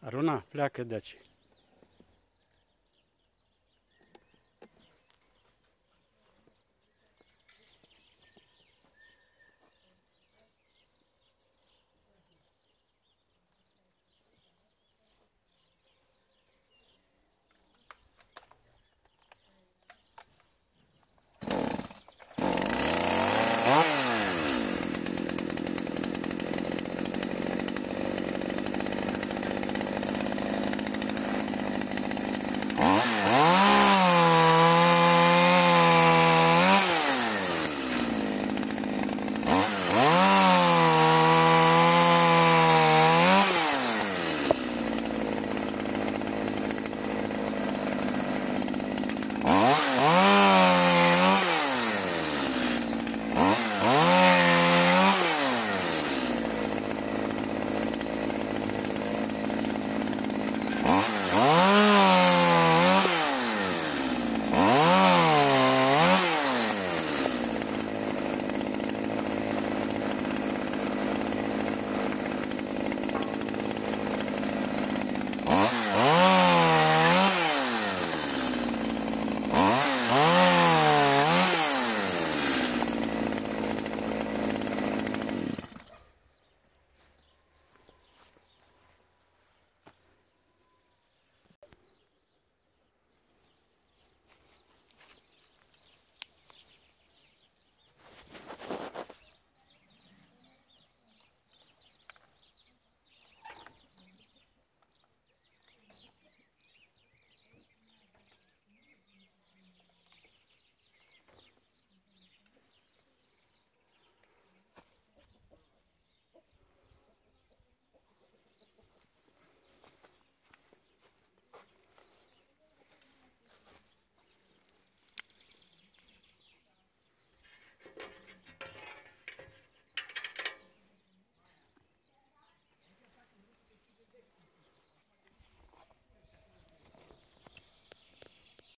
Aruna, pleacă de aici.